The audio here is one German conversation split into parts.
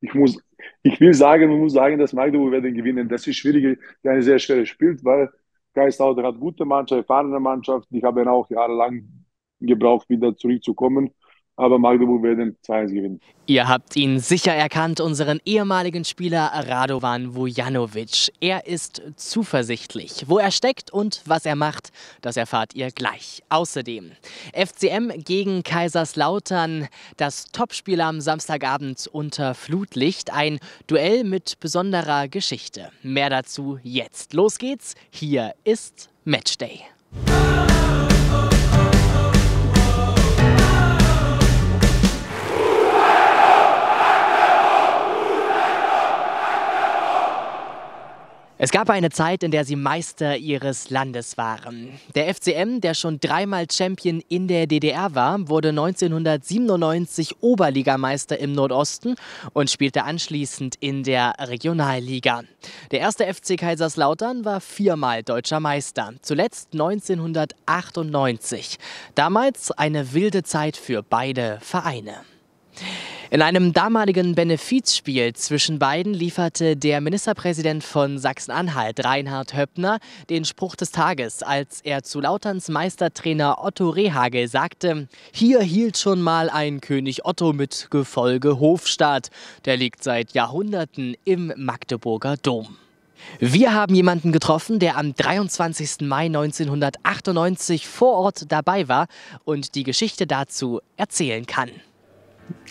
ich muss, ich will sagen und muss sagen, dass Magdeburg werden gewinnen. Das ist schwierig, eine sehr schwere Spiel, weil Kaiserslautern hat gute Mannschaft, erfahrene Mannschaft. Ich habe auch jahrelang gebraucht, wieder zurückzukommen aber Magdeburg werden 2-1 gewinnen. Ihr habt ihn sicher erkannt, unseren ehemaligen Spieler Radovan Vujanovic. Er ist zuversichtlich. Wo er steckt und was er macht, das erfahrt ihr gleich. Außerdem FCM gegen Kaiserslautern, das Topspiel am Samstagabend unter Flutlicht, ein Duell mit besonderer Geschichte. Mehr dazu jetzt. Los geht's, hier ist Matchday. Es gab eine Zeit, in der sie Meister ihres Landes waren. Der FCM, der schon dreimal Champion in der DDR war, wurde 1997 Oberligameister im Nordosten und spielte anschließend in der Regionalliga. Der erste FC Kaiserslautern war viermal deutscher Meister, zuletzt 1998. Damals eine wilde Zeit für beide Vereine. In einem damaligen Benefizspiel zwischen beiden lieferte der Ministerpräsident von Sachsen-Anhalt, Reinhard Höppner, den Spruch des Tages, als er zu Lauterns Meistertrainer Otto Rehagel sagte, hier hielt schon mal ein König Otto mit Gefolge Hofstaat. Der liegt seit Jahrhunderten im Magdeburger Dom. Wir haben jemanden getroffen, der am 23. Mai 1998 vor Ort dabei war und die Geschichte dazu erzählen kann.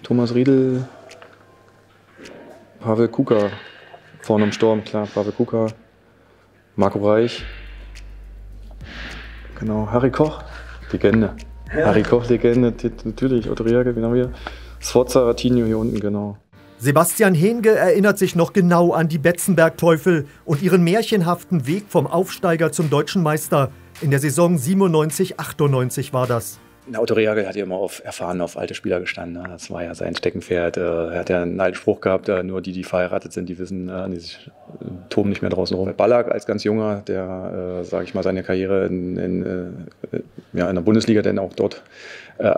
Thomas Riedel, Pavel Kuka vorne im Sturm, klar, Pavel Kuka, Marco Reich, genau, Harry Koch, Legende. Ja. Harry Koch, Legende, natürlich, Otto Riage, genau hier. Sforza Ratinho hier unten, genau. Sebastian Henke erinnert sich noch genau an die Betzenberg-Teufel und ihren märchenhaften Weg vom Aufsteiger zum deutschen Meister. In der Saison 97-98 war das. Der Otto Rehagel hat ja immer auf erfahren auf alte Spieler gestanden. Ne? Das war ja sein Steckenpferd. Äh, er hat ja einen alten Spruch gehabt, äh, nur die, die verheiratet sind, die wissen, äh, die toben nicht mehr draußen rum. Ballack als ganz junger, der, sage ich mal, seine Karriere in, in, ja, in der Bundesliga denn auch dort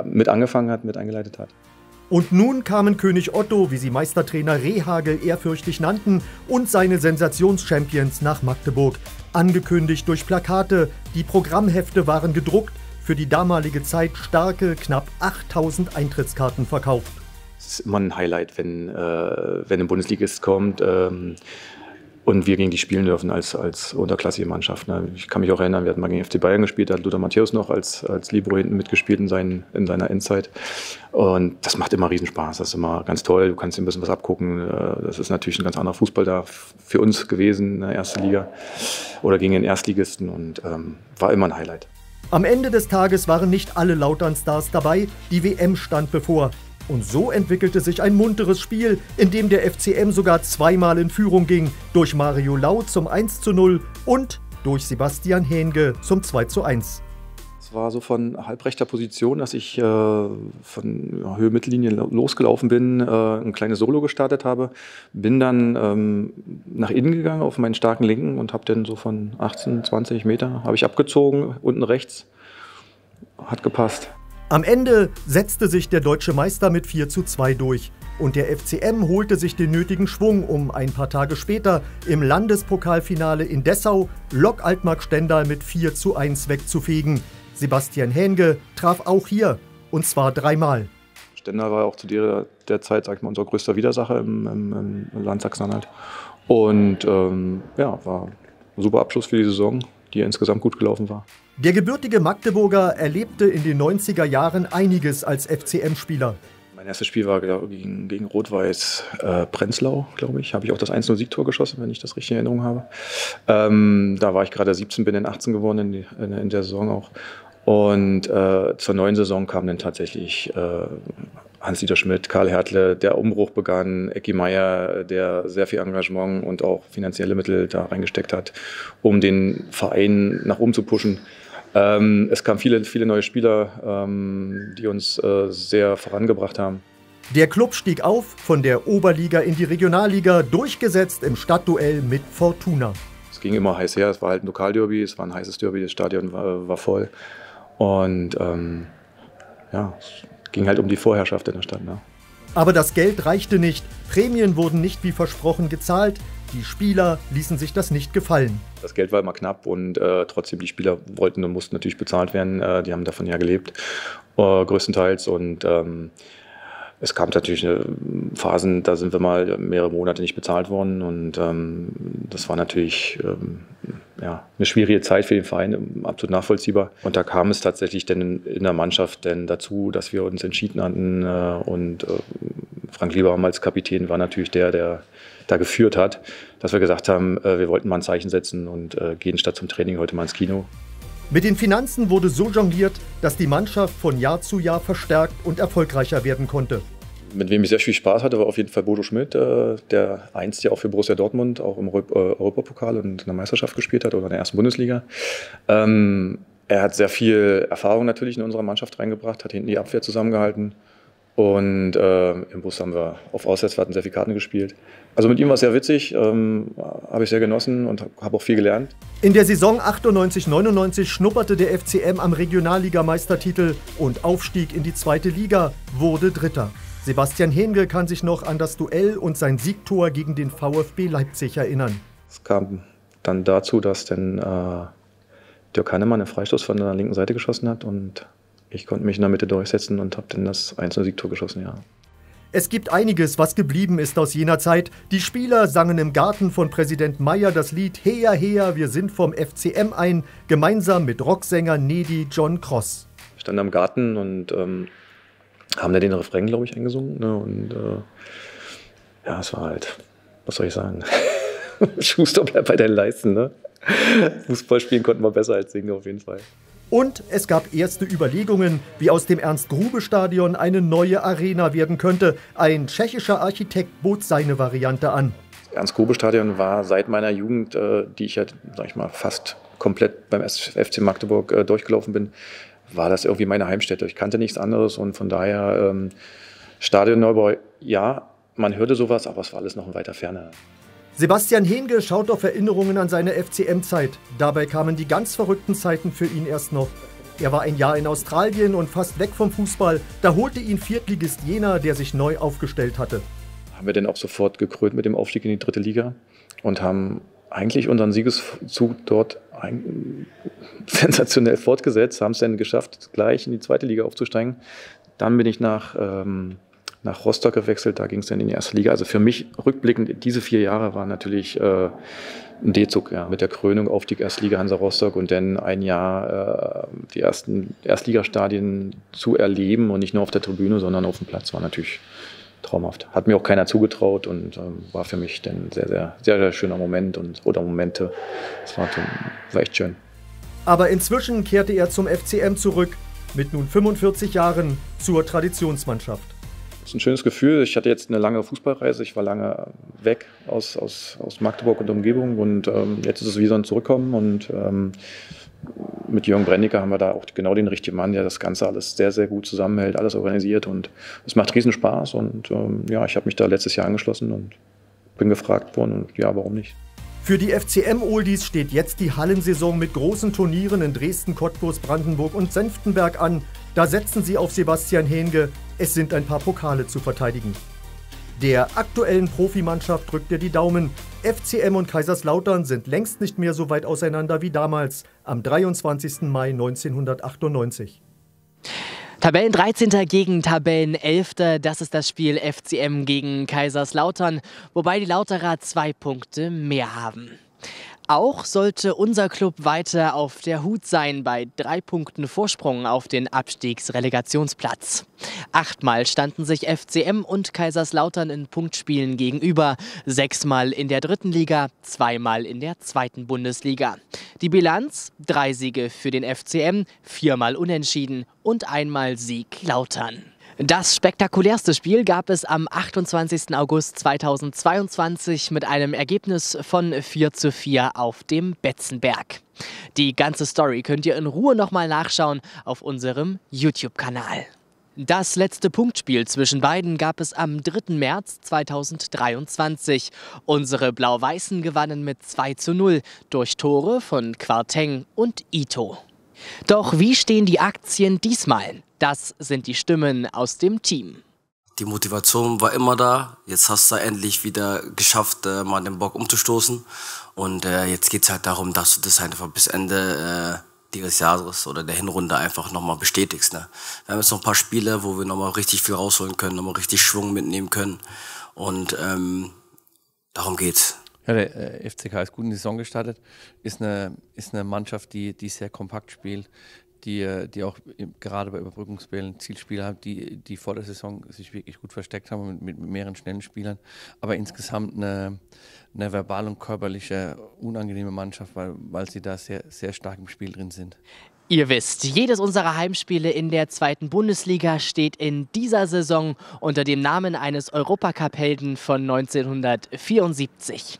mit angefangen hat, mit eingeleitet hat. Und nun kamen König Otto, wie sie Meistertrainer Rehagel ehrfürchtig nannten, und seine Sensationschampions nach Magdeburg. Angekündigt durch Plakate, die Programmhefte waren gedruckt, für die damalige Zeit starke knapp 8000 Eintrittskarten verkauft. Es ist immer ein Highlight, wenn, äh, wenn ein Bundesligist kommt ähm, und wir gegen die spielen dürfen als, als unterklassige Mannschaft. Ne? Ich kann mich auch erinnern, wir hatten mal gegen FC Bayern gespielt, da hat Luther Matthäus noch als, als Libro hinten mitgespielt in, seinen, in seiner Endzeit. Und das macht immer Riesenspaß, das ist immer ganz toll, du kannst dir ein bisschen was abgucken. Äh, das ist natürlich ein ganz anderer Fußball da für uns gewesen in der ersten Liga oder gegen den Erstligisten und ähm, war immer ein Highlight. Am Ende des Tages waren nicht alle Lautern-Stars dabei, die WM stand bevor. Und so entwickelte sich ein munteres Spiel, in dem der FCM sogar zweimal in Führung ging, durch Mario Lau zum 1 zu 0 und durch Sebastian Henke zum 2 zu 1. Es war so von halbrechter Position, dass ich äh, von ja, Höhe Mittellinie losgelaufen bin, äh, ein kleines Solo gestartet habe, bin dann ähm, nach innen gegangen auf meinen starken Linken und habe dann so von 18, 20 Meter habe ich abgezogen, unten rechts, hat gepasst. Am Ende setzte sich der deutsche Meister mit 4 zu 2 durch. Und der FCM holte sich den nötigen Schwung, um ein paar Tage später im Landespokalfinale in Dessau Lok Altmark Stendal mit 4 zu 1 wegzufegen. Sebastian Henke traf auch hier, und zwar dreimal. Stendal war auch zu der, der Zeit, sag ich mal, unser größter Widersacher im, im, im Land Sachsen-Anhalt. Und ähm, ja, war ein super Abschluss für die Saison, die insgesamt gut gelaufen war. Der gebürtige Magdeburger erlebte in den 90er Jahren einiges als FCM-Spieler. Mein erstes Spiel war gegen, gegen Rot-Weiß äh, Prenzlau, glaube ich. Habe ich auch das 1-0-Siegtor geschossen, wenn ich das richtig in Erinnerung habe. Ähm, da war ich gerade 17, bin in 18 geworden in, in, in der Saison auch. Und äh, zur neuen Saison kam dann tatsächlich äh, Hans-Dieter Schmidt, Karl Hertle, der Umbruch begann, Ecki Meier, der sehr viel Engagement und auch finanzielle Mittel da reingesteckt hat, um den Verein nach oben zu pushen. Ähm, es kamen viele, viele neue Spieler, ähm, die uns äh, sehr vorangebracht haben. Der Club stieg auf von der Oberliga in die Regionalliga, durchgesetzt im Stadtduell mit Fortuna. Es ging immer heiß her, es war halt ein Lokalderby, es war ein heißes Derby, das Stadion war, war voll. Und ähm, ja, es ging halt um die Vorherrschaft in der Stadt. Ne? Aber das Geld reichte nicht, Prämien wurden nicht wie versprochen gezahlt, die Spieler ließen sich das nicht gefallen. Das Geld war immer knapp und äh, trotzdem die Spieler wollten und mussten natürlich bezahlt werden. Äh, die haben davon ja gelebt, äh, größtenteils. Und ähm, es gab natürlich äh, Phasen, da sind wir mal mehrere Monate nicht bezahlt worden und ähm, das war natürlich ähm, ja, eine schwierige Zeit für den Verein, absolut nachvollziehbar. Und da kam es tatsächlich dann in der Mannschaft denn dazu, dass wir uns entschieden hatten äh, und äh, Frank Lieberham als Kapitän war natürlich der, der da geführt hat, dass wir gesagt haben, äh, wir wollten mal ein Zeichen setzen und äh, gehen statt zum Training heute mal ins Kino. Mit den Finanzen wurde so jongliert, dass die Mannschaft von Jahr zu Jahr verstärkt und erfolgreicher werden konnte. Mit wem ich sehr viel Spaß hatte, war auf jeden Fall Bodo Schmidt, äh, der einst ja auch für Borussia Dortmund auch im Europapokal und in der Meisterschaft gespielt hat oder in der ersten Bundesliga. Ähm, er hat sehr viel Erfahrung natürlich in unsere Mannschaft reingebracht, hat hinten die Abwehr zusammengehalten. Und äh, im Bus haben wir auf Auswärtsfahrten sehr viele Karten gespielt. Also mit ihm war es sehr witzig, ähm, habe ich sehr genossen und habe auch viel gelernt. In der Saison 98-99 schnupperte der FCM am Regionalligameistertitel und Aufstieg in die zweite Liga, wurde Dritter. Sebastian Henke kann sich noch an das Duell und sein Siegtor gegen den VfB Leipzig erinnern. Es kam dann dazu, dass dann äh, Dirk Hannemann einen Freistoß von der linken Seite geschossen hat und ich konnte mich in der Mitte durchsetzen und habe dann das einzelne Siegtor geschossen, ja. Es gibt einiges, was geblieben ist aus jener Zeit. Die Spieler sangen im Garten von Präsident Meyer das Lied Heer, Heer, wir sind vom FCM ein, gemeinsam mit Rocksänger Nedi John Cross. Ich stand am Garten und ähm, haben da den Refrain, glaube ich, eingesungen. Ne? Und äh, ja, es war halt, was soll ich sagen? Schuster bleibt bei deinen Leisten. Ne? Fußball spielen konnten wir besser als singen, auf jeden Fall. Und es gab erste Überlegungen, wie aus dem Ernst-Grube-Stadion eine neue Arena werden könnte. Ein tschechischer Architekt bot seine Variante an. Das Ernst-Grube-Stadion war seit meiner Jugend, äh, die ich ja, sag ich mal, fast komplett beim FC Magdeburg äh, durchgelaufen bin, war das irgendwie meine Heimstätte. Ich kannte nichts anderes und von daher ähm, Stadionneubau, ja, man hörte sowas, aber es war alles noch in weiter Ferne. Sebastian Henke schaut auf Erinnerungen an seine FCM-Zeit. Dabei kamen die ganz verrückten Zeiten für ihn erst noch. Er war ein Jahr in Australien und fast weg vom Fußball. Da holte ihn Viertligist Jena, der sich neu aufgestellt hatte. Haben wir denn auch sofort gekrönt mit dem Aufstieg in die dritte Liga und haben eigentlich unseren Siegeszug dort sensationell fortgesetzt, haben es dann geschafft, gleich in die zweite Liga aufzusteigen. Dann bin ich nach ähm, nach Rostock gewechselt, da ging es dann in die erste Liga. Also für mich rückblickend, diese vier Jahre waren natürlich äh, ein D-Zug, ja, mit der Krönung auf die Erstliga Hansa Rostock und dann ein Jahr äh, die ersten Erstligastadien zu erleben und nicht nur auf der Tribüne, sondern auf dem Platz war natürlich traumhaft. Hat mir auch keiner zugetraut und ähm, war für mich dann sehr, sehr, sehr, sehr schöner Moment und oder Momente. Es war, war echt schön. Aber inzwischen kehrte er zum FCM zurück, mit nun 45 Jahren zur Traditionsmannschaft. Ist ein schönes Gefühl. Ich hatte jetzt eine lange Fußballreise. Ich war lange weg aus, aus, aus Magdeburg und Umgebung und ähm, jetzt ist es wieder ein Zurückkommen und ähm, mit Jürgen Brenniker haben wir da auch genau den richtigen Mann, der das Ganze alles sehr, sehr gut zusammenhält, alles organisiert und es macht riesen Spaß und ähm, ja, ich habe mich da letztes Jahr angeschlossen und bin gefragt worden und ja, warum nicht? Für die FCM-Oldies steht jetzt die Hallensaison mit großen Turnieren in Dresden, Cottbus, Brandenburg und Senftenberg an. Da setzen sie auf Sebastian Henke. Es sind ein paar Pokale zu verteidigen. Der aktuellen Profimannschaft drückt er die Daumen. FCM und Kaiserslautern sind längst nicht mehr so weit auseinander wie damals, am 23. Mai 1998. Tabellen 13. gegen Tabellen 11. Das ist das Spiel FCM gegen Kaiserslautern, wobei die Lauterer zwei Punkte mehr haben. Auch sollte unser Club weiter auf der Hut sein bei drei Punkten Vorsprung auf den Abstiegsrelegationsplatz. Achtmal standen sich FCM und Kaiserslautern in Punktspielen gegenüber, sechsmal in der dritten Liga, zweimal in der zweiten Bundesliga. Die Bilanz: drei Siege für den FCM, viermal Unentschieden und einmal Sieg Lautern. Das spektakulärste Spiel gab es am 28. August 2022 mit einem Ergebnis von 4 zu 4 auf dem Betzenberg. Die ganze Story könnt ihr in Ruhe nochmal nachschauen auf unserem YouTube-Kanal. Das letzte Punktspiel zwischen beiden gab es am 3. März 2023. Unsere Blau-Weißen gewannen mit 2 zu 0 durch Tore von Quarteng und Ito. Doch wie stehen die Aktien diesmal? Das sind die Stimmen aus dem Team. die Motivation war immer da. Jetzt hast du endlich wieder geschafft, äh, mal den Bock umzustoßen. Und äh, jetzt geht's halt darum, dass du das einfach bis Ende dieses Jahres oder der Hinrunde einfach nochmal bestätigst. Ne? Wir haben jetzt noch ein paar Spiele, wo wir nochmal richtig viel rausholen können, nochmal richtig Schwung mitnehmen können. Und ähm, darum geht's. Ja, der äh, FCK ist gut in die Saison gestartet, ist eine, ist eine Mannschaft, die, die sehr kompakt spielt, die, die auch gerade bei Überbrückungsspielen Zielspieler haben, die, die vor der Saison sich wirklich gut versteckt haben mit, mit mehreren schnellen Spielern, aber insgesamt eine, eine verbal und körperliche unangenehme Mannschaft, weil, weil sie da sehr, sehr stark im Spiel drin sind. Ihr wisst, jedes unserer Heimspiele in der zweiten Bundesliga steht in dieser Saison unter dem Namen eines Europacup-Helden von 1974.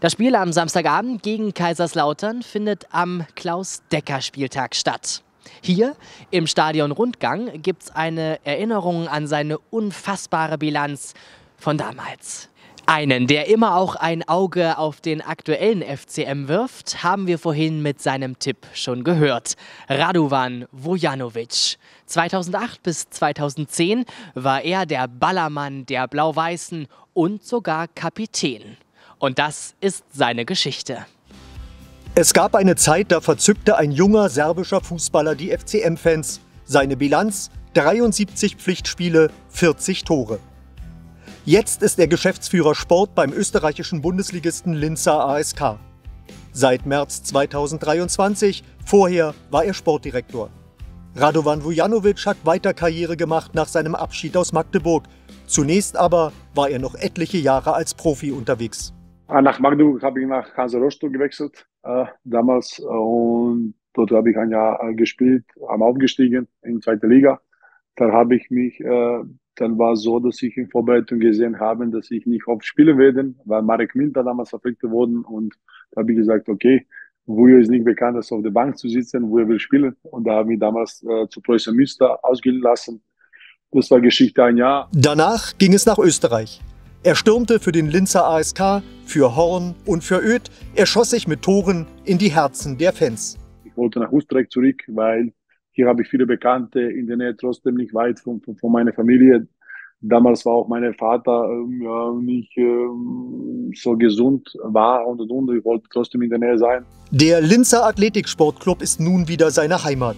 Das Spiel am Samstagabend gegen Kaiserslautern findet am Klaus-Decker-Spieltag statt. Hier im Stadion Rundgang gibt es eine Erinnerung an seine unfassbare Bilanz von damals. Einen, der immer auch ein Auge auf den aktuellen FCM wirft, haben wir vorhin mit seinem Tipp schon gehört. Radovan Vujanovic. 2008 bis 2010 war er der Ballermann der Blau-Weißen und sogar Kapitän. Und das ist seine Geschichte. Es gab eine Zeit, da verzückte ein junger serbischer Fußballer die FCM-Fans. Seine Bilanz 73 Pflichtspiele, 40 Tore. Jetzt ist er Geschäftsführer Sport beim österreichischen Bundesligisten Linzer ASK. Seit März 2023, vorher war er Sportdirektor. Radovan Vujanovic hat weiter Karriere gemacht nach seinem Abschied aus Magdeburg. Zunächst aber war er noch etliche Jahre als Profi unterwegs. Ah, nach Magdeburg habe ich nach Hansa Rostock gewechselt äh, damals und dort habe ich ein Jahr äh, gespielt, am aufgestiegen in zweite Liga. Dann habe ich mich, äh, dann war es so, dass ich in Vorbereitung gesehen habe, dass ich nicht oft spielen werde, weil Marek Minter damals verpflichtet worden und da habe ich gesagt, okay, Vujo ist nicht bekannt, dass auf der Bank zu sitzen, Vujo will spielen und da habe ich damals äh, zu Preußen Münster ausgehen lassen. Das war Geschichte ein Jahr. Danach ging es nach Österreich. Er stürmte für den Linzer ASK, für Horn und für Öd. Er schoss sich mit Toren in die Herzen der Fans. Ich wollte nach Österreich zurück, weil hier habe ich viele Bekannte in der Nähe, trotzdem nicht weit von, von, von meiner Familie. Damals war auch mein Vater ähm, ja, nicht ähm, so gesund war und und und. Ich wollte trotzdem in der Nähe sein. Der Linzer Athletiksportclub ist nun wieder seine Heimat.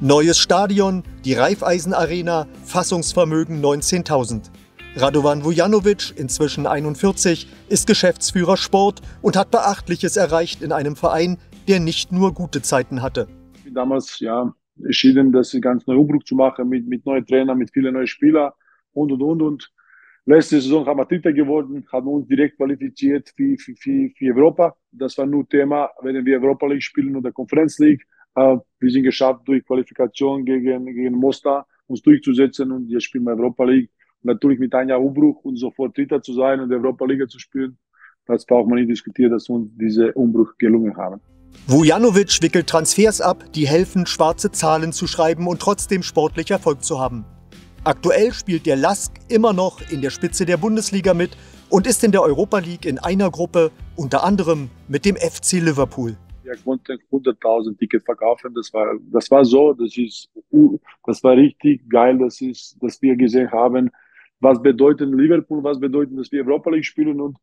Neues Stadion, die Raiffeisen Arena, Fassungsvermögen 19.000. Radovan Vujanovic, inzwischen 41, ist Geschäftsführer Sport und hat Beachtliches erreicht in einem Verein, der nicht nur gute Zeiten hatte. Damals ja entschieden, das ganz neu Umbruch zu machen mit, mit neuen Trainern, mit vielen neuen Spielern und und und und. Letzte Saison haben wir Dritter geworden, haben uns direkt qualifiziert für, für, für, für Europa. Das war nur Thema, wenn wir Europa League spielen oder Conference League. Äh, wir sind geschafft, durch Qualifikation gegen, gegen Mostar uns durchzusetzen und jetzt spielen wir Europa League natürlich mit einem Jahr Umbruch und sofort Dritter zu sein und Europa-Liga zu spielen, das braucht man nicht diskutieren, dass uns diese Umbruch gelungen haben. Vujanovic wickelt Transfers ab, die helfen, schwarze Zahlen zu schreiben und trotzdem sportlich Erfolg zu haben. Aktuell spielt der Lask immer noch in der Spitze der Bundesliga mit und ist in der Europa League in einer Gruppe, unter anderem mit dem FC Liverpool. Wir konnten 100.000 Tickets verkaufen. Das war, das war so, das ist, das war richtig geil, das ist, dass wir gesehen haben, was bedeutet Liverpool, was bedeutet, dass wir Europa League spielen. Und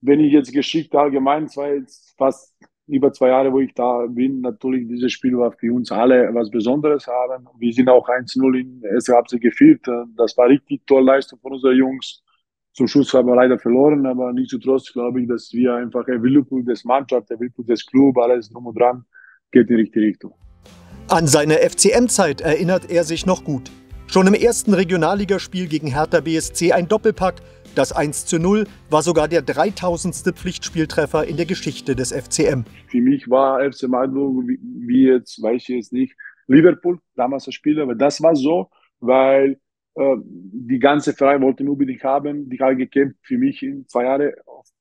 wenn ich jetzt Geschichte allgemein, zwei, jetzt fast über zwei Jahre, wo ich da bin, natürlich dieses Spiel war für uns alle was Besonderes haben. Wir sind auch 1-0 in erster Halbzeit geführt. Das war richtig tolle Leistung von unseren Jungs. Zum Schluss haben wir leider verloren, aber nichtsdestotrotz glaube ich, dass wir einfach ein Willkür des Mannschaft, der Willkür des Club, alles drum und dran, geht in die richtige Richtung. An seine FCM-Zeit erinnert er sich noch gut. Schon im ersten Regionalligaspiel gegen Hertha BSC ein Doppelpack. Das 1 zu 0 war sogar der 3000. Pflichtspieltreffer in der Geschichte des FCM. Für mich war FC Magdeburg, wie jetzt, weiß ich jetzt nicht, Liverpool, damals das Spiel, aber das war so, weil äh, die ganze Verein wollte ihn unbedingt haben. Die haben gekämpft für mich in zwei Jahre,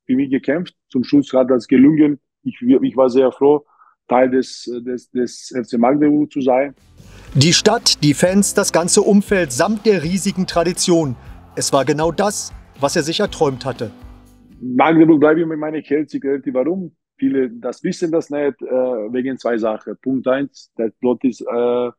für mich gekämpft. Zum Schluss hat das gelungen. Ich, ich war sehr froh, Teil des, des, des FC Magdeburg zu sein. Die Stadt, die Fans, das ganze Umfeld samt der riesigen Tradition. Es war genau das, was er sich erträumt hatte. Magdeburg bleibe ich mit meiner Kelsey-Qualität. Warum? Viele das wissen das nicht, äh, wegen zwei Sachen. Punkt eins, der Plot ist äh,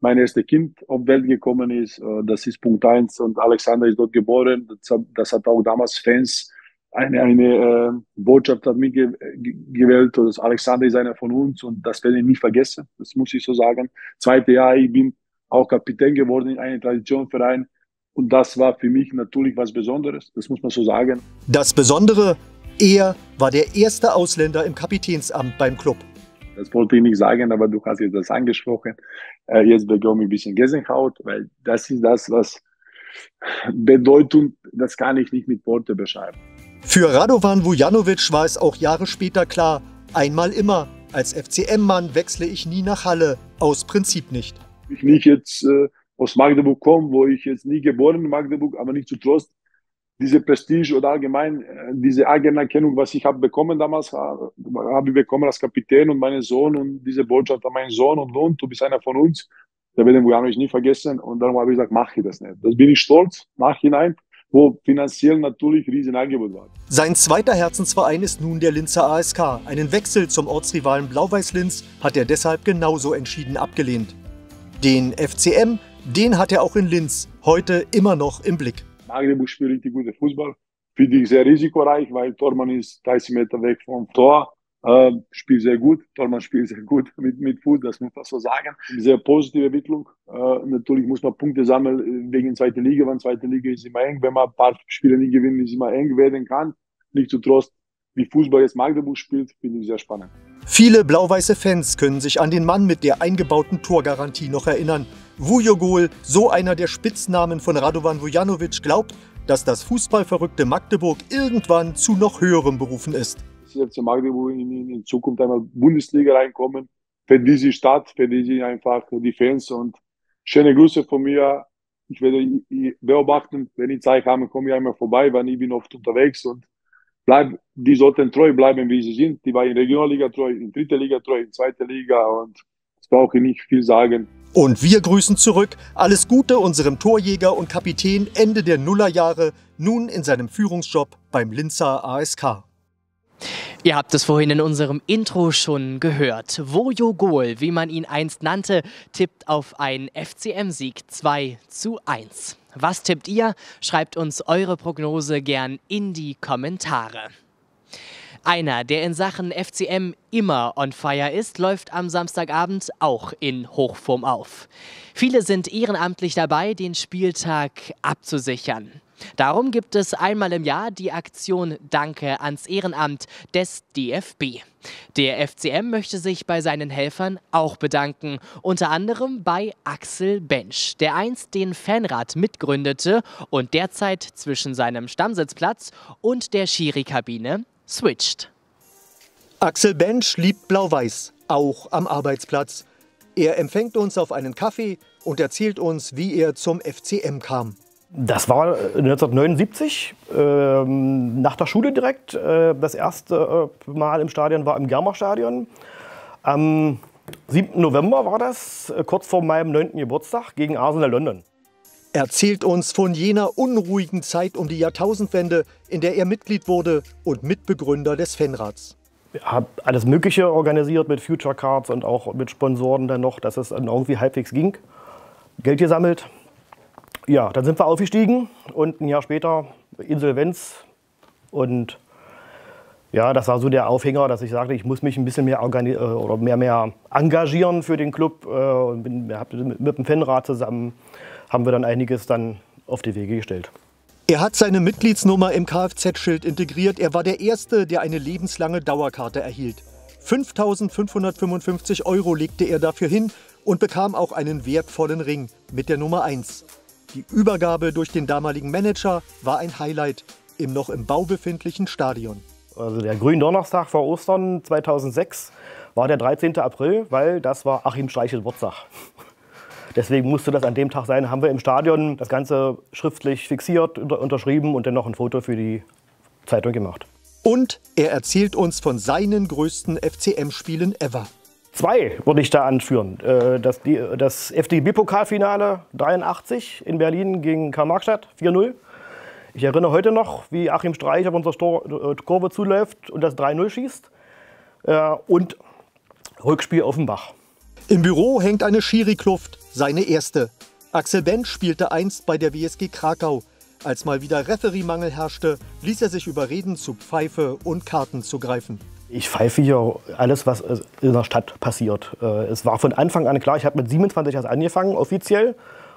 mein erstes Kind auf Welt gekommen ist. Äh, das ist Punkt eins und Alexander ist dort geboren. Das das hat auch damals Fans eine, eine äh, Botschaft hat mitgewählt. Das Alexander ist einer von uns und das werde ich nie vergessen. Das muss ich so sagen. Zweite Jahr, ich bin auch Kapitän geworden in einem Traditionsverein. Und das war für mich natürlich was Besonderes. Das muss man so sagen. Das Besondere, er war der erste Ausländer im Kapitänsamt beim Club. Das wollte ich nicht sagen, aber du hast jetzt das angesprochen. Äh, jetzt bekomme ich ein bisschen Gänsehaut, weil das ist das, was Bedeutung, das kann ich nicht mit Worten beschreiben. Für Radovan Vujanovic war es auch Jahre später klar, einmal immer, als FCM-Mann wechsle ich nie nach Halle, aus Prinzip nicht. Ich nicht jetzt äh, aus Magdeburg komme, wo ich jetzt nie geboren in Magdeburg, aber nicht zu Trost, diese Prestige oder allgemein äh, diese Anerkennung, was ich habe bekommen damals, habe ich bekommen als Kapitän und meinen Sohn und diese Botschaft an meinen Sohn und, und du bist einer von uns, da werden wir nicht vergessen und darum habe ich gesagt, mache ich das nicht. Das bin ich stolz, nachhinein, wo finanziell natürlich riesen Angebot war. Sein zweiter Herzensverein ist nun der Linzer ASK. Einen Wechsel zum Ortsrivalen Blau-Weiß-Linz hat er deshalb genauso entschieden abgelehnt. Den FCM, den hat er auch in Linz heute immer noch im Blick. Magdeburg spielt richtig guten Fußball. Finde ich sehr risikoreich, weil Tormann ist 30 Meter weg vom Tor. Äh, spielt sehr gut. Tormann spielt sehr gut mit, mit Fuß, das muss man so sagen. Sehr positive Entwicklung. Äh, natürlich muss man Punkte sammeln wegen zweiter Liga, weil zweite Liga ist immer eng. Wenn man ein paar Spiele nicht gewinnen, ist immer eng werden kann. Nicht zu Trost, wie Fußball jetzt Magdeburg spielt, finde ich sehr spannend. Viele blau-weiße Fans können sich an den Mann mit der eingebauten Torgarantie noch erinnern. Vujogol, so einer der Spitznamen von Radovan Vujanovic, glaubt, dass das fußballverrückte Magdeburg irgendwann zu noch höherem berufen ist. FC Magdeburg in, in Zukunft einmal Bundesliga reinkommen. Für diese Stadt, für diese einfach die Fans und schöne Grüße von mir. Ich werde beobachten, wenn ich Zeit habe, komme ich einmal vorbei, weil ich bin oft unterwegs und bleib, die sollten treu bleiben, wie sie sind. Die waren in Regionalliga treu, in dritter Liga treu, in zweiter Liga und das brauche ich nicht viel sagen. Und wir grüßen zurück. Alles Gute unserem Torjäger und Kapitän Ende der Nullerjahre, nun in seinem Führungsjob beim Linzer ASK. Ihr habt es vorhin in unserem Intro schon gehört. Vojo Gol, wie man ihn einst nannte, tippt auf einen FCM-Sieg 2 zu 1. Was tippt ihr? Schreibt uns eure Prognose gern in die Kommentare. Einer, der in Sachen FCM immer on fire ist, läuft am Samstagabend auch in Hochform auf. Viele sind ehrenamtlich dabei, den Spieltag abzusichern. Darum gibt es einmal im Jahr die Aktion Danke ans Ehrenamt des DFB. Der FCM möchte sich bei seinen Helfern auch bedanken, unter anderem bei Axel Bench, der einst den Fanrat mitgründete und derzeit zwischen seinem Stammsitzplatz und der Schiri-Kabine switcht. Axel Bench liebt Blau-Weiß, auch am Arbeitsplatz. Er empfängt uns auf einen Kaffee und erzählt uns, wie er zum FCM kam. Das war 1979, äh, nach der Schule direkt. Äh, das erste äh, Mal im Stadion war im Germer-Stadion. Am 7. November war das, äh, kurz vor meinem 9. Geburtstag, gegen Arsenal London. Erzählt uns von jener unruhigen Zeit um die Jahrtausendwende, in der er Mitglied wurde und Mitbegründer des Fanrats. Ich habe alles Mögliche organisiert mit Future Cards und auch mit Sponsoren dann noch, dass es irgendwie halbwegs ging. Geld gesammelt, ja, dann sind wir aufgestiegen und ein Jahr später Insolvenz. Und ja, das war so der Aufhänger, dass ich sagte, ich muss mich ein bisschen mehr, äh, oder mehr, mehr engagieren für den Club. Äh, und bin, mit dem Fanrat zusammen haben wir dann einiges dann auf die Wege gestellt. Er hat seine Mitgliedsnummer im Kfz-Schild integriert. Er war der Erste, der eine lebenslange Dauerkarte erhielt. 5.555 Euro legte er dafür hin und bekam auch einen wertvollen Ring mit der Nummer 1. Die Übergabe durch den damaligen Manager war ein Highlight im noch im Bau befindlichen Stadion. Also der Gründonnerstag vor Ostern 2006 war der 13. April, weil das war Achim Streichels Geburtstag. Deswegen musste das an dem Tag sein. Haben wir im Stadion das Ganze schriftlich fixiert, unterschrieben und dann noch ein Foto für die Zeitung gemacht. Und er erzählt uns von seinen größten FCM-Spielen ever. Zwei würde ich da anführen. Äh, das, das FDB-Pokalfinale 83 in Berlin gegen Karl-Marx-Stadt 4-0. Ich erinnere heute noch, wie Achim Streich auf unsere äh, Kurve zuläuft und das 3-0 schießt. Äh, und Rückspiel auf dem Bach. Im Büro hängt eine Schiri-Kluft. seine erste. Axel Bench spielte einst bei der WSG Krakau. Als mal wieder Referee-Mangel herrschte, ließ er sich überreden, zu Pfeife und Karten zu greifen. Ich pfeife hier alles, was in der Stadt passiert. Äh, es war von Anfang an klar, ich habe mit 27 erst angefangen, offiziell.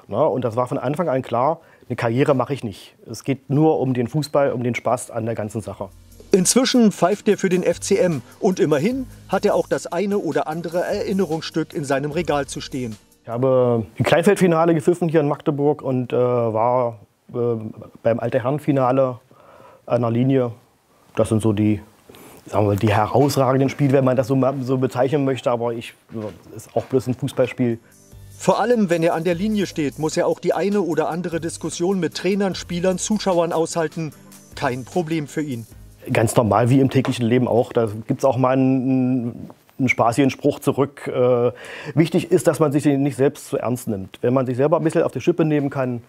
und das war von Anfang an klar, eine Karriere mache ich nicht. Es geht nur um den Fußball, um den Spaß an der ganzen Sache. Inzwischen pfeift er für den FCM und immerhin hat er auch das eine oder andere Erinnerungsstück in seinem Regal zu stehen. Ich habe die Kleinfeldfinale gepfiffen hier in Magdeburg und äh, war äh, beim Alte Herren-Finale an der Linie. Das sind so die, sagen wir, die herausragenden Spiele, wenn man das so, so bezeichnen möchte. Aber ich ist auch bloß ein Fußballspiel. Vor allem, wenn er an der Linie steht, muss er auch die eine oder andere Diskussion mit Trainern, Spielern, Zuschauern aushalten. Kein Problem für ihn ganz normal wie im täglichen Leben auch. Da gibt es auch mal einen, einen spaßigen Spruch zurück. Äh, wichtig ist, dass man sich nicht selbst zu ernst nimmt. Wenn man sich selber ein bisschen auf die Schippe nehmen kann,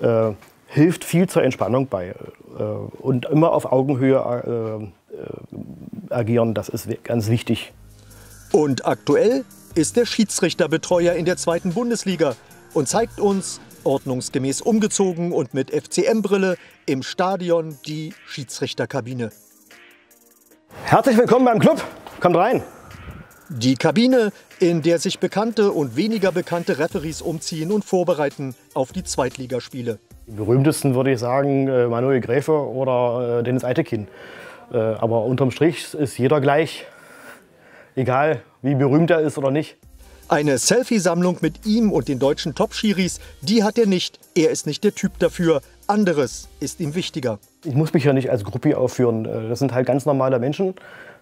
äh, hilft viel zur Entspannung bei. Äh, und immer auf Augenhöhe äh, agieren, das ist ganz wichtig. Und aktuell ist der Schiedsrichterbetreuer in der zweiten Bundesliga und zeigt uns, ordnungsgemäß umgezogen und mit FCM-Brille im Stadion die Schiedsrichterkabine. Herzlich willkommen beim Club. Kommt rein. Die Kabine, in der sich bekannte und weniger bekannte Referees umziehen und vorbereiten auf die Zweitligaspiele. Die berühmtesten würde ich sagen äh, Manuel Gräfe oder äh, Dennis Eitekin. Äh, aber unterm Strich ist jeder gleich, egal wie berühmt er ist oder nicht. Eine Selfie-Sammlung mit ihm und den deutschen Top-Schiris, die hat er nicht. Er ist nicht der Typ dafür. Anderes ist ihm wichtiger. Ich muss mich ja nicht als Gruppe aufführen. Äh, das sind halt ganz normale Menschen,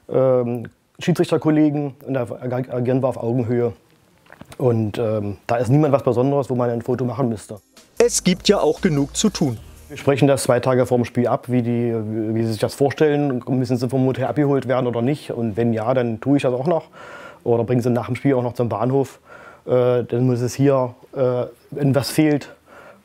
ähm, Schiedsrichterkollegen, und da agieren wir auf Augenhöhe. Und ähm, da ist niemand was Besonderes, wo man ein Foto machen müsste. Es gibt ja auch genug zu tun. Wir sprechen das zwei Tage vor dem Spiel ab, wie, die, wie sie sich das vorstellen. Müssen sie vom Hotel abgeholt werden oder nicht? Und wenn ja, dann tue ich das auch noch oder bringen sie nach dem Spiel auch noch zum Bahnhof. Äh, dann muss es hier, äh, wenn was fehlt,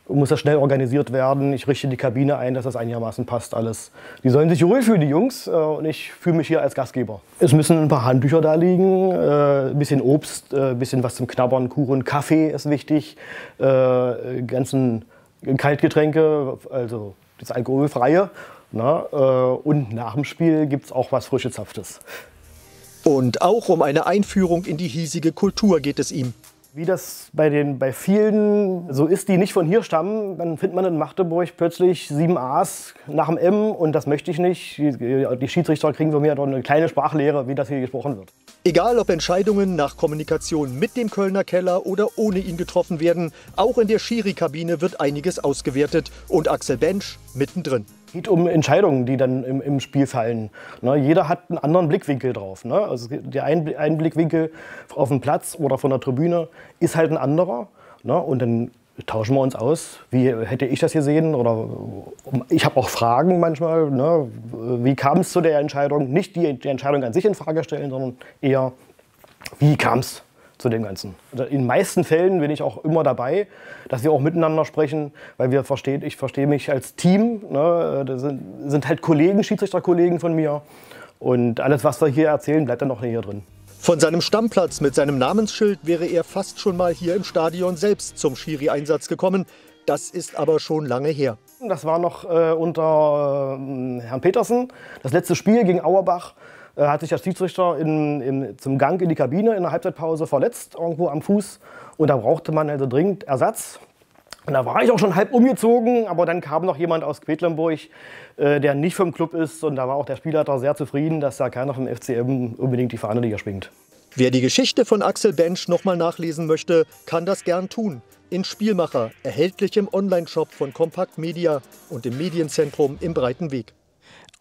muss das schnell organisiert werden. Ich richte die Kabine ein, dass das einigermaßen passt alles. Die sollen sich ruhig fühlen, die Jungs, äh, und ich fühle mich hier als Gastgeber. Es müssen ein paar Handtücher da liegen, äh, ein bisschen Obst, ein äh, bisschen was zum Knabbern, Kuchen, Kaffee ist wichtig, äh, ganzen Kaltgetränke, also das Alkoholfreie. Na, äh, und nach dem Spiel gibt es auch was Frisches, Saftes. Und auch um eine Einführung in die hiesige Kultur geht es ihm. Wie das bei, den, bei vielen so ist, die nicht von hier stammen, dann findet man in Magdeburg plötzlich sieben A's nach dem M und das möchte ich nicht. Die, Schiedsrichter kriegen von mir doch eine kleine Sprachlehre, wie das hier gesprochen wird. Egal ob Entscheidungen nach Kommunikation mit dem Kölner Keller oder ohne ihn getroffen werden, auch in der Schiri-Kabine wird einiges ausgewertet und Axel Bench mittendrin geht um Entscheidungen, die dann im, im Spiel fallen. Ne, jeder hat einen anderen Blickwinkel drauf. Ne? Also der ein, ein, auf dem Platz oder von der Tribüne ist halt ein anderer. Ne? Und dann tauschen wir uns aus. Wie hätte ich das gesehen? Oder ich habe auch Fragen manchmal. Ne? Wie kam es zu der Entscheidung? Nicht die, die Entscheidung an sich in Frage stellen, sondern eher, wie kam es zu dem Ganzen. In den meisten Fällen bin ich auch immer dabei, dass wir auch miteinander sprechen, weil wir verstehen, ich verstehe mich als Team. Ne? Das sind, sind halt Kollegen, Schiedsrichterkollegen von mir. Und alles, was wir hier erzählen, bleibt dann noch hier drin. Von seinem Stammplatz mit seinem Namensschild wäre er fast schon mal hier im Stadion selbst zum Schiri-Einsatz gekommen. Das ist aber schon lange her. Das war noch äh, unter äh, Herrn Petersen. Das letzte Spiel gegen Auerbach äh, hat sich der Schiedsrichter in, in, zum Gang in die Kabine in der Halbzeitpause verletzt, irgendwo am Fuß. Und da brauchte man also dringend Ersatz. Und da war ich auch schon halb umgezogen, aber dann kam noch jemand aus Quedlinburg, äh, der nicht vom Club ist. Und da war auch der Spielleiter sehr zufrieden, dass da keiner vom FCM unbedingt die Fahne hier schwingt. Wer die Geschichte von Axel Bench nochmal nachlesen möchte, kann das gern tun. In Spielmacher, erhältlich im Onlineshop von Compact Media und im Medienzentrum im Breiten Weg.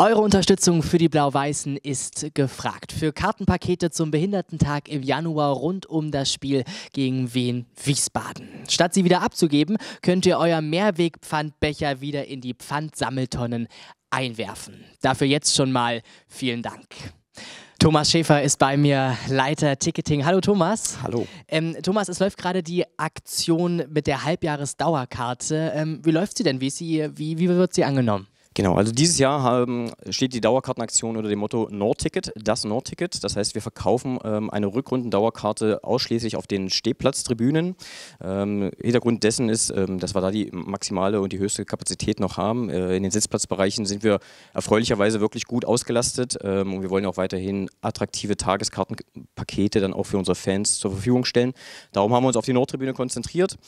Eure Unterstützung für die Blau-Weißen ist gefragt. Für Kartenpakete zum Behindertentag im Januar rund um das Spiel gegen Wien Wiesbaden. Statt sie wieder abzugeben, könnt ihr euer Mehrwegpfandbecher wieder in die Pfandsammeltonnen einwerfen. Dafür jetzt schon mal vielen Dank. Thomas Schäfer ist bei mir, Leiter Ticketing. Hallo Thomas. Hallo. Ähm, Thomas, es läuft gerade die Aktion mit der Halbjahresdauerkarte. Ähm, wie läuft sie denn? Wie, sie, wie, wie wird sie angenommen? Genau, also dieses Jahr haben, steht die Dauerkartenaktion unter dem Motto Nordticket, das Nordticket. Das heißt, wir verkaufen ähm, eine Rückrundendauerkarte ausschließlich auf den Stehplatztribünen. Ähm, Hintergrund dessen ist, ähm, dass wir da die maximale und die höchste Kapazität noch haben. Äh, in den Sitzplatzbereichen sind wir erfreulicherweise wirklich gut ausgelastet ähm, und wir wollen auch weiterhin attraktive Tageskartenpakete dann auch für unsere Fans zur Verfügung stellen. Darum haben wir uns auf die Nordtribüne konzentriert.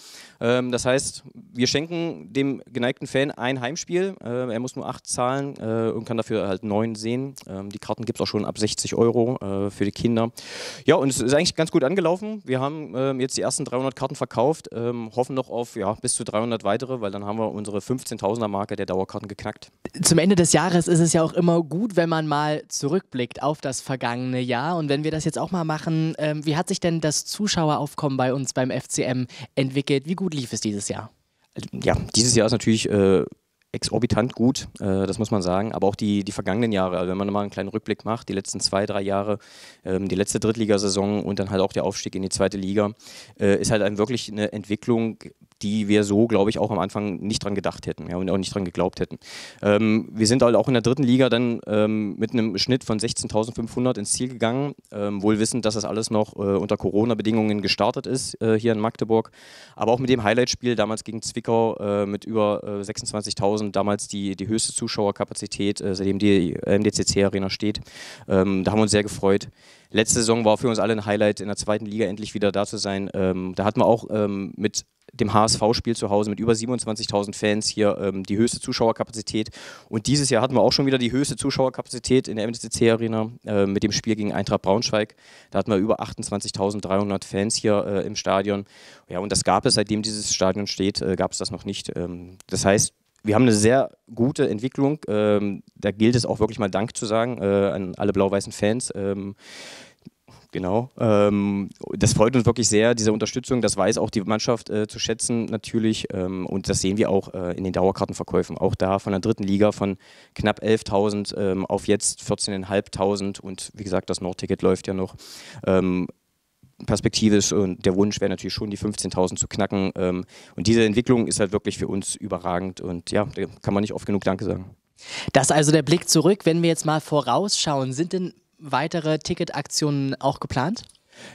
Ähm, das heißt, wir schenken dem geneigten Fan ein Heimspiel. Äh, er muss muss nur acht zahlen äh, und kann dafür halt neun sehen. Ähm, die Karten gibt es auch schon ab 60 Euro äh, für die Kinder. Ja, und es ist eigentlich ganz gut angelaufen. Wir haben ähm, jetzt die ersten 300 Karten verkauft, ähm, hoffen noch auf ja, bis zu 300 weitere, weil dann haben wir unsere 15.000er Marke der Dauerkarten geknackt. Zum Ende des Jahres ist es ja auch immer gut, wenn man mal zurückblickt auf das vergangene Jahr. Und wenn wir das jetzt auch mal machen, ähm, wie hat sich denn das Zuschaueraufkommen bei uns beim FCM entwickelt? Wie gut lief es dieses Jahr? Ja, dieses Jahr ist natürlich äh, exorbitant gut, äh, das muss man sagen. Aber auch die, die vergangenen Jahre, also wenn man mal einen kleinen Rückblick macht, die letzten zwei, drei Jahre, ähm, die letzte Drittligasaison und dann halt auch der Aufstieg in die zweite Liga, äh, ist halt wirklich eine Entwicklung, die wir so, glaube ich, auch am Anfang nicht dran gedacht hätten ja, und auch nicht dran geglaubt hätten. Ähm, wir sind halt auch in der dritten Liga dann ähm, mit einem Schnitt von 16.500 ins Ziel gegangen, ähm, wohl wissend, dass das alles noch äh, unter Corona-Bedingungen gestartet ist äh, hier in Magdeburg, aber auch mit dem Highlight-Spiel damals gegen Zwickau äh, mit über 26.000, äh, damals die, die höchste Zuschauerkapazität, äh, seitdem die MDCC-Arena steht. Ähm, da haben wir uns sehr gefreut. Letzte Saison war für uns alle ein Highlight, in der zweiten Liga endlich wieder da zu sein. Ähm, da hatten wir auch ähm, mit dem HSV-Spiel zu Hause mit über 27.000 Fans hier ähm, die höchste Zuschauerkapazität. Und dieses Jahr hatten wir auch schon wieder die höchste Zuschauerkapazität in der MSC-Arena äh, mit dem Spiel gegen Eintracht Braunschweig. Da hatten wir über 28.300 Fans hier äh, im Stadion. Ja, und das gab es, seitdem dieses Stadion steht, äh, gab es das noch nicht. Ähm, das heißt, wir haben eine sehr gute Entwicklung. Ähm, da gilt es auch wirklich mal Dank zu sagen äh, an alle blau-weißen Fans. Ähm, genau. Ähm, das freut uns wirklich sehr, diese Unterstützung. Das weiß auch die Mannschaft äh, zu schätzen natürlich. Ähm, und das sehen wir auch äh, in den Dauerkartenverkäufen. Auch da von der dritten Liga von knapp 11.000 ähm, auf jetzt 14.500. Und wie gesagt, das Nordticket läuft ja noch. Ähm, perspektivisch und der Wunsch wäre natürlich schon, die 15.000 zu knacken. Ähm, und diese Entwicklung ist halt wirklich für uns überragend und ja, da kann man nicht oft genug Danke sagen. Das ist also der Blick zurück. Wenn wir jetzt mal vorausschauen, sind denn weitere Ticketaktionen auch geplant?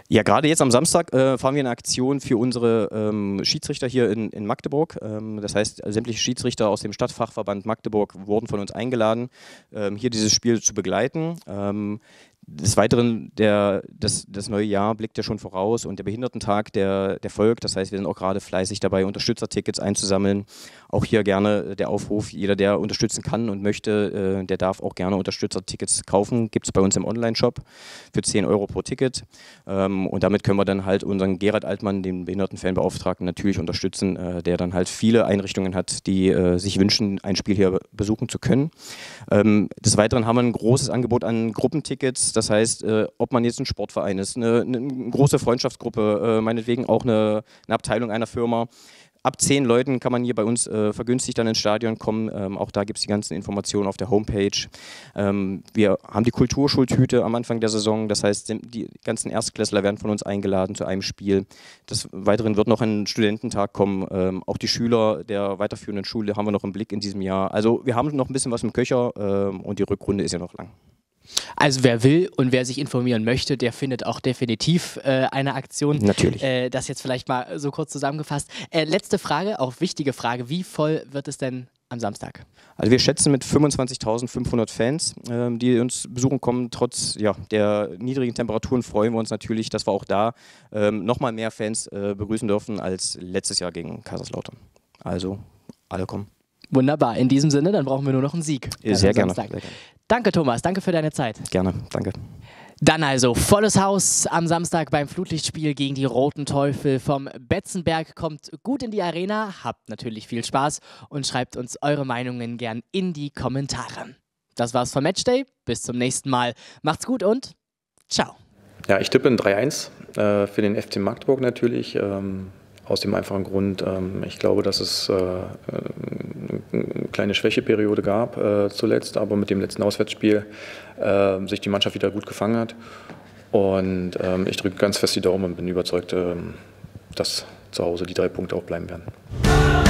Ja, gerade jetzt am Samstag äh, fahren wir eine Aktion für unsere ähm, Schiedsrichter hier in, in Magdeburg. Ähm, das heißt, sämtliche Schiedsrichter aus dem Stadtfachverband Magdeburg wurden von uns eingeladen, ähm, hier dieses Spiel zu begleiten. Des Weiteren, der, das, das neue Jahr blickt ja schon voraus und der Behindertentag, der, der folgt. Das heißt, wir sind auch gerade fleißig dabei, Unterstützertickets einzusammeln. Auch hier gerne der Aufruf, jeder, der unterstützen kann und möchte, äh, der darf auch gerne Unterstützertickets kaufen. Gibt es bei uns im Online-Shop für 10 Euro pro Ticket. Ähm, und damit können wir dann halt unseren Gerhard Altmann, den Behindertenfanbeauftragten, natürlich unterstützen, äh, der dann halt viele Einrichtungen hat, die äh, sich wünschen, ein Spiel hier besuchen zu können. Ähm, des Weiteren haben wir ein großes Angebot an Gruppentickets das heißt, äh, ob man jetzt ein Sportverein ist, eine, eine große Freundschaftsgruppe, äh, meinetwegen auch eine, eine, Abteilung einer Firma. Ab zehn Leuten kann man hier bei uns äh, vergünstigt dann ins Stadion kommen. Ähm, auch da gibt es die ganzen Informationen auf der Homepage. Ähm, wir haben die Kulturschultüte am Anfang der Saison. Das heißt, die ganzen Erstklässler werden von uns eingeladen zu einem Spiel. Des Weiteren wird noch ein Studententag kommen. Ähm, auch die Schüler der weiterführenden Schule haben wir noch im Blick in diesem Jahr. Also wir haben noch ein bisschen was im Köcher ähm, und die Rückrunde ist ja noch lang. Also wer will und wer sich informieren möchte, der findet auch definitiv äh, eine Aktion. Natürlich. Äh, das jetzt vielleicht mal so kurz zusammengefasst. Äh, letzte Frage, auch wichtige Frage. Wie voll wird es denn am Samstag? Also wir schätzen mit 25.500 Fans, ähm, die uns besuchen kommen. Trotz ja, der niedrigen Temperaturen freuen wir uns natürlich, dass wir auch da ähm, nochmal mehr Fans äh, begrüßen dürfen als letztes Jahr gegen Kaiserslautern. Also alle kommen. Wunderbar. In diesem Sinne, dann brauchen wir nur noch einen Sieg. Sehr gerne. Sehr gerne. Danke, Thomas. Danke für deine Zeit. Gerne. Danke. Dann also volles Haus am Samstag beim Flutlichtspiel gegen die Roten Teufel vom Betzenberg. Kommt gut in die Arena, habt natürlich viel Spaß und schreibt uns eure Meinungen gern in die Kommentare. Das war's vom Matchday. Bis zum nächsten Mal. Macht's gut und ciao. Ja, ich tippe ein 3-1 äh, für den FC Magdeburg natürlich. Ähm aus dem einfachen Grund, ähm, ich glaube, dass es äh, eine kleine Schwächeperiode gab äh, zuletzt, aber mit dem letzten Auswärtsspiel äh, sich die Mannschaft wieder gut gefangen hat. Und ähm, ich drücke ganz fest die Daumen und bin überzeugt, dass zu Hause die drei Punkte auch bleiben werden.